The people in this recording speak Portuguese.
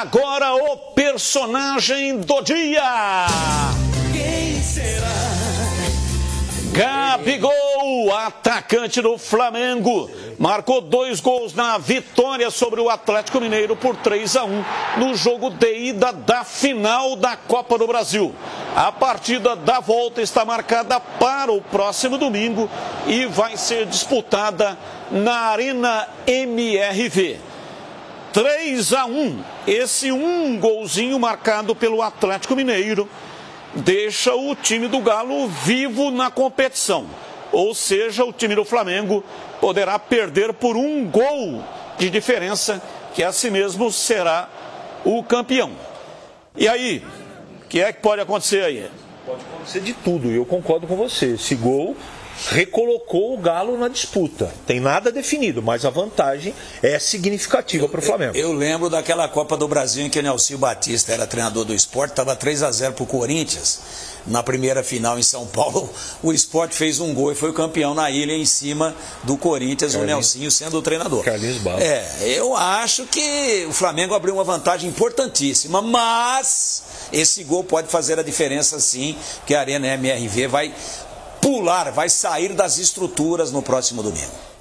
agora o personagem do dia. Quem será? Gabigol, atacante do Flamengo, marcou dois gols na vitória sobre o Atlético Mineiro por 3 a 1 no jogo de ida da final da Copa do Brasil. A partida da volta está marcada para o próximo domingo e vai ser disputada na Arena MRV. 3 a 1. Esse um golzinho marcado pelo Atlético Mineiro deixa o time do Galo vivo na competição. Ou seja, o time do Flamengo poderá perder por um gol de diferença, que assim mesmo será o campeão. E aí, o que é que pode acontecer aí? Pode acontecer de tudo, eu concordo com você. Esse gol recolocou o Galo na disputa. Tem nada definido, mas a vantagem é significativa para o Flamengo. Eu, eu, lembro daquela Copa do Brasil em que o Nelson Batista era treinador do esporte, estava 3 a 0 para o Corinthians. Na primeira final em São Paulo, o esporte fez um gol e foi o campeão na ilha em cima do Corinthians, Carlinhos, o Nelsinho sendo o treinador. Carlinhos Bala. É, eu acho que o Flamengo abriu uma vantagem importantíssima, mas esse gol pode fazer a diferença sim, que a Arena MRV vai pular, vai sair das estruturas no próximo domingo.